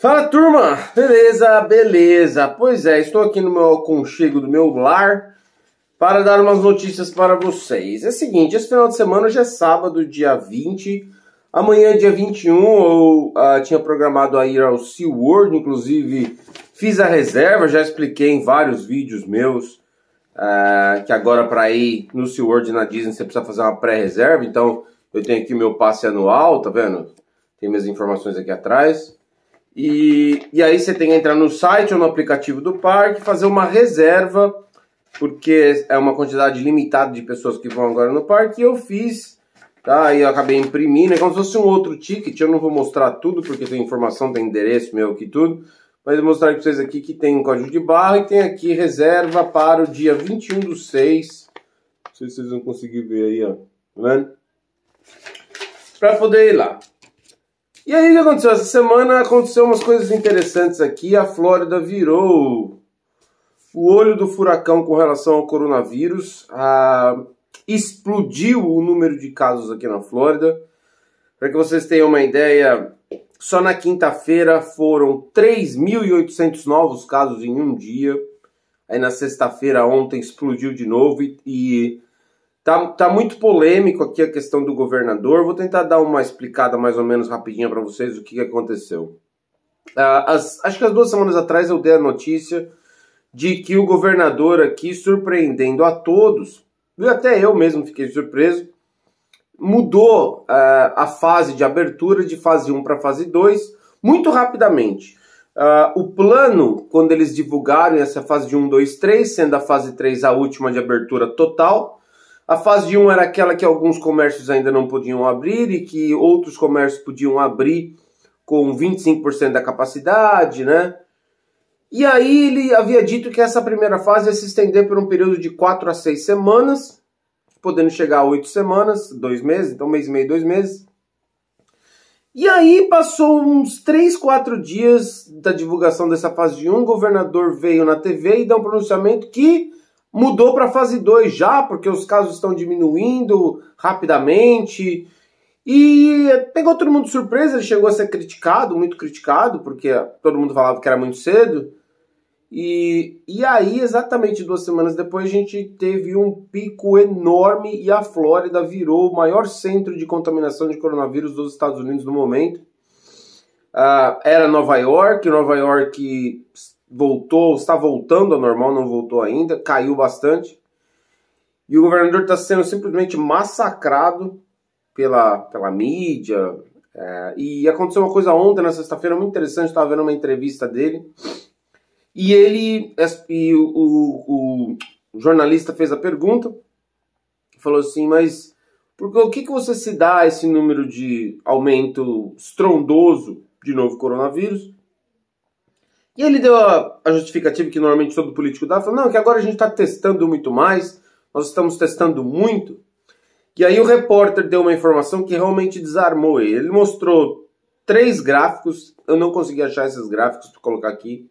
Fala turma, beleza, beleza. Pois é, estou aqui no meu aconchego do meu lar para dar umas notícias para vocês. É o seguinte, esse final de semana hoje é sábado, dia 20. Amanhã, dia 21, eu uh, tinha programado a ir ao SeaWorld, inclusive fiz a reserva, já expliquei em vários vídeos meus uh, que agora para ir no SeaWorld na Disney você precisa fazer uma pré-reserva, então eu tenho aqui meu passe anual, tá vendo? Tem minhas informações aqui atrás. E, e aí você tem que entrar no site ou no aplicativo do parque, fazer uma reserva, porque é uma quantidade limitada de pessoas que vão agora no parque, e eu fiz, tá? E eu acabei imprimindo, é como se fosse um outro ticket, eu não vou mostrar tudo, porque tem informação, tem endereço meu aqui tudo, mas eu vou mostrar para vocês aqui que tem um código de barra e tem aqui reserva para o dia 21 do 6, não sei se vocês vão conseguir ver aí, ó, tá vendo? Para poder ir lá. E aí o que aconteceu? Essa semana aconteceu umas coisas interessantes aqui. A Flórida virou o olho do furacão com relação ao coronavírus. Ah, explodiu o número de casos aqui na Flórida. Para que vocês tenham uma ideia, só na quinta-feira foram 3.800 novos casos em um dia. Aí na sexta-feira, ontem, explodiu de novo e, e Tá, tá muito polêmico aqui a questão do governador. Vou tentar dar uma explicada mais ou menos rapidinha para vocês o que, que aconteceu. Uh, as, acho que as duas semanas atrás eu dei a notícia de que o governador aqui, surpreendendo a todos, até eu mesmo fiquei surpreso, mudou uh, a fase de abertura de fase 1 para fase 2 muito rapidamente. Uh, o plano, quando eles divulgaram essa fase de 1, 2, 3, sendo a fase 3 a última de abertura total, a fase 1 era aquela que alguns comércios ainda não podiam abrir e que outros comércios podiam abrir com 25% da capacidade, né? E aí ele havia dito que essa primeira fase ia se estender por um período de 4 a 6 semanas, podendo chegar a 8 semanas, 2 meses, então mês e meio, 2 meses. E aí passou uns 3, 4 dias da divulgação dessa fase de 1, o governador veio na TV e deu um pronunciamento que mudou para a fase 2 já, porque os casos estão diminuindo rapidamente. E pegou todo mundo de surpresa, ele chegou a ser criticado, muito criticado, porque todo mundo falava que era muito cedo. E, e aí, exatamente duas semanas depois, a gente teve um pico enorme e a Flórida virou o maior centro de contaminação de coronavírus dos Estados Unidos no momento. Uh, era Nova York, Nova York voltou, está voltando ao normal, não voltou ainda, caiu bastante. E o governador está sendo simplesmente massacrado pela, pela mídia. É, e aconteceu uma coisa ontem, na sexta-feira, muito interessante. Estava vendo uma entrevista dele. E ele, e o, o, o jornalista fez a pergunta, falou assim: Mas por, o que, que você se dá a esse número de aumento estrondoso de novo coronavírus? E ele deu a, a justificativa que normalmente todo político dá, falou, não, que agora a gente está testando muito mais, nós estamos testando muito. E aí o repórter deu uma informação que realmente desarmou ele. Ele mostrou três gráficos, eu não consegui achar esses gráficos para colocar aqui.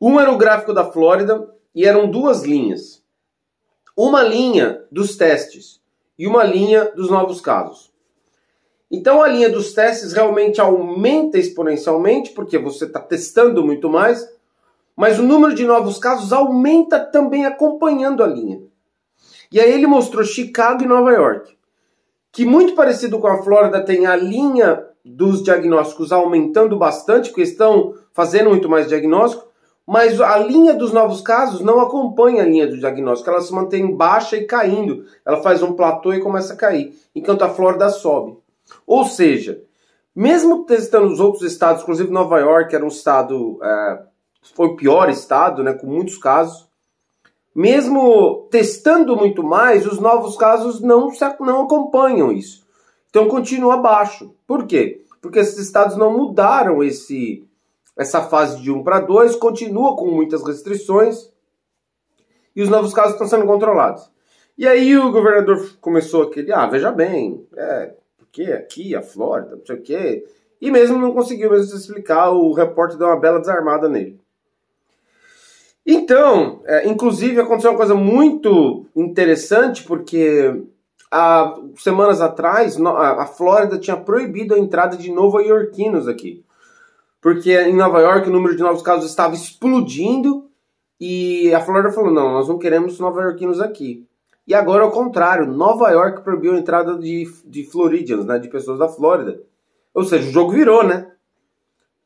Um era o gráfico da Flórida e eram duas linhas. Uma linha dos testes e uma linha dos novos casos. Então a linha dos testes realmente aumenta exponencialmente, porque você está testando muito mais, mas o número de novos casos aumenta também acompanhando a linha. E aí ele mostrou Chicago e Nova York, que muito parecido com a Flórida tem a linha dos diagnósticos aumentando bastante, porque estão fazendo muito mais diagnóstico, mas a linha dos novos casos não acompanha a linha do diagnóstico, ela se mantém baixa e caindo. Ela faz um platô e começa a cair, enquanto a Flórida sobe. Ou seja, mesmo testando os outros estados, inclusive Nova York era um estado, é, foi o pior estado, né, com muitos casos, mesmo testando muito mais, os novos casos não, não acompanham isso. Então continua abaixo. Por quê? Porque esses estados não mudaram esse, essa fase de 1 para 2, continua com muitas restrições e os novos casos estão sendo controlados. E aí o governador começou aquele, ah, veja bem, é, porque aqui, a Flórida, não sei o quê. E mesmo não conseguiu mesmo se explicar, o repórter deu uma bela desarmada nele. Então, é, inclusive aconteceu uma coisa muito interessante, porque há semanas atrás a, Flórida tinha proibido a entrada de nova-iorquinos aqui. porque em Nova York o número de novos casos estava explodindo e a Flórida falou: não, nós não queremos nova-iorquinos aqui. E agora, ao contrário, Nova York proibiu a entrada de, de Floridians, né, de pessoas da Flórida. Ou seja, o jogo virou, né?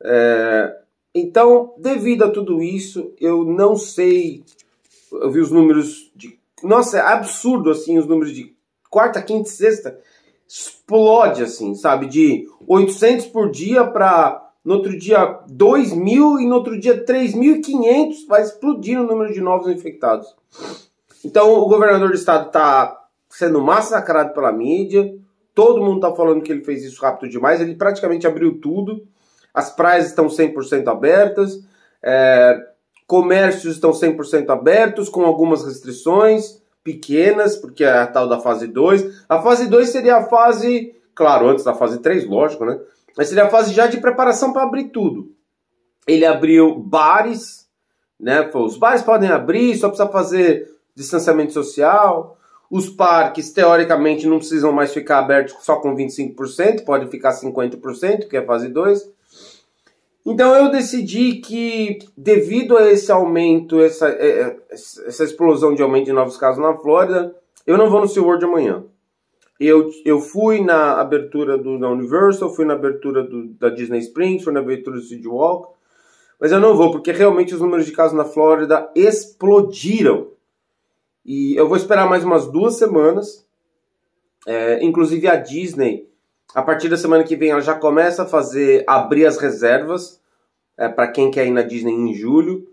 É, então, devido a tudo isso, eu não sei. Eu vi os números de. Nossa, é absurdo assim os números de quarta, quinta e sexta. Explode assim, sabe? De 800 por dia para no outro dia 2 mil e no outro dia 3.500. Vai explodir o número de novos infectados. Então, o governador do estado está sendo massacrado pela mídia. Todo mundo está falando que ele fez isso rápido demais. Ele praticamente abriu tudo. As praias estão 100% abertas. É, comércios estão 100% abertos, com algumas restrições pequenas, porque é a tal da fase 2. A fase 2 seria a fase, claro, antes da fase 3, lógico, né? Mas seria a fase já de preparação para abrir tudo. Ele abriu bares, né? Os bares podem abrir, só precisa fazer distanciamento social. Os parques, teoricamente, não precisam mais ficar abertos só com 25%, pode ficar 50%, que é fase 2. Então eu decidi que, devido a esse aumento, essa, é, é, essa explosão de aumento de novos casos na Flórida, eu não vou no SeaWorld amanhã. Eu, eu fui na abertura do, da Universal, fui na abertura do, da Disney Springs, fui na abertura do City Walk, mas eu não vou, porque realmente os números de casos na Flórida explodiram. E eu vou esperar mais umas duas semanas. É, inclusive a Disney a partir da semana que vem ela já começa a fazer abrir as reservas é, para quem quer ir na Disney em julho.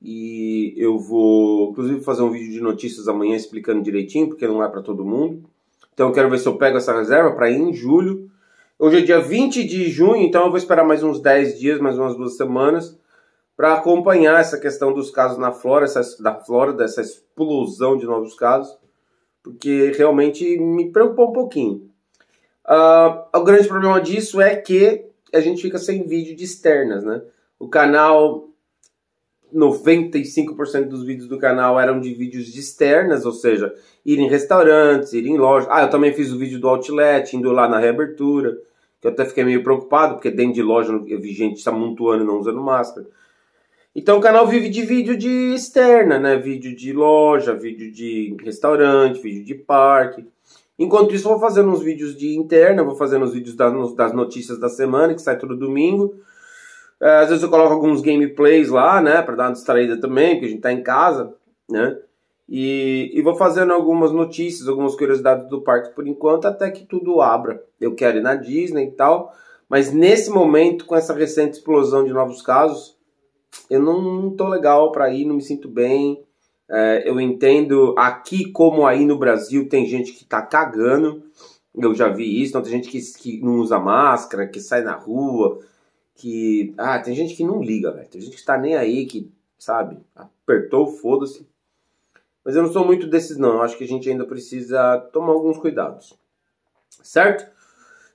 E eu vou, inclusive, fazer um vídeo de notícias amanhã explicando direitinho, porque não é para todo mundo. Então eu quero ver se eu pego essa reserva para ir em julho. Hoje é dia 20 de junho, então eu vou esperar mais uns 10 dias, mais umas duas semanas, para acompanhar essa questão dos casos na Flórida, essa, da Flórida, essa explosão de novos casos, porque realmente me preocupa um pouquinho. Uh, o grande problema disso é que a gente fica sem vídeo de externas, né? O canal, 95% dos vídeos do canal eram de vídeos de externas, ou seja, ir em restaurantes, ir em lojas. Ah, eu também fiz o vídeo do outlet, indo lá na reabertura, que eu até fiquei meio preocupado, porque dentro de loja eu vi gente se amontoando e não usando máscara. Então o canal vive de vídeo de externa, né? Vídeo de loja, vídeo de restaurante, vídeo de parque. Enquanto isso, vou fazendo uns vídeos de interna, vou fazendo os vídeos das notícias da semana, que sai todo domingo. É, às vezes eu coloco alguns gameplays lá, né, para dar uma distraída também, porque a gente tá em casa, né? E, e vou fazendo algumas notícias, algumas curiosidades do parque por enquanto, até que tudo abra. Eu quero ir na Disney e tal, mas nesse momento, com essa recente explosão de novos casos, eu não, não tô legal para ir, não me sinto bem. É, eu entendo aqui como aí no Brasil tem gente que tá cagando. Eu já vi isso, então tem gente que, que não usa máscara, que sai na rua, que. Ah, tem gente que não liga, velho. Tem gente que tá nem aí, que, sabe, apertou, foda-se. Mas eu não sou muito desses, não. Eu acho que a gente ainda precisa tomar alguns cuidados. Certo?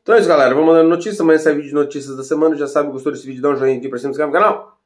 Então é isso, galera. Vamos mandando notícias. Amanhã sai vídeo de notícias da semana. Já sabe, gostou desse vídeo? Dá um joinha aqui pra cima do canal.